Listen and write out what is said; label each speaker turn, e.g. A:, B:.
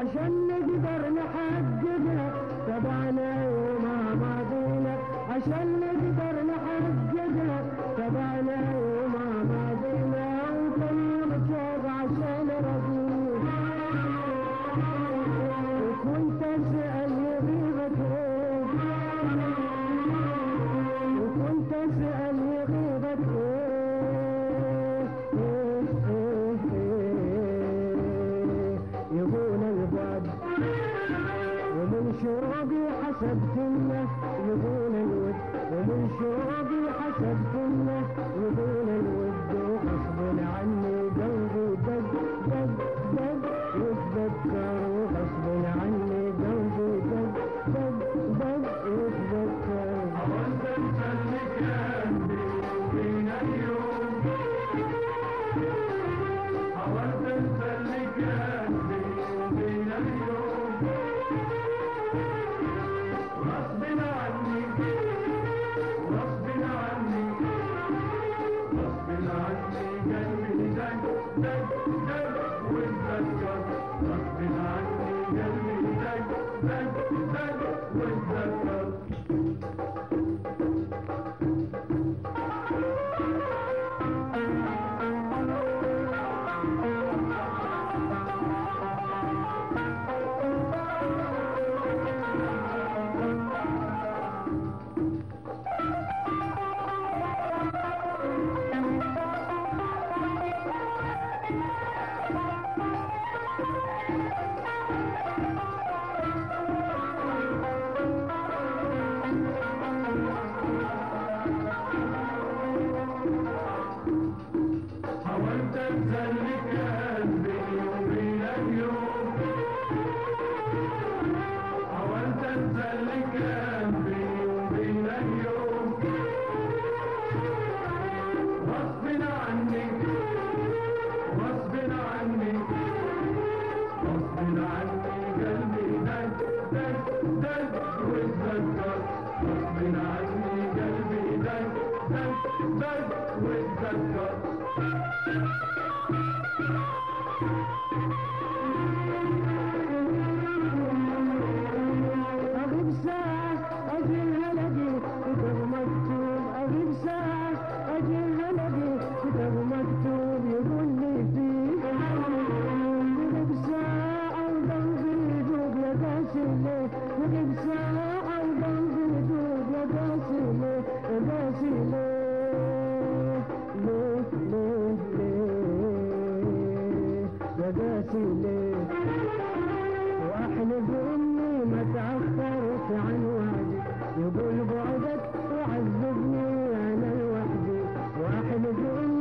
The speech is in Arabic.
A: عشان نقدر نحققها تبعنا يومها ماضينا. عشان يقول الود ومن شوقي حسب كله يقول الود وغصب عني قلبي دق دق دق يتذكر وسيلة وأحلف إني ما تاخرت عن وعدي. يقول بعدك وعذبني أنا لوحدي وأحلف إني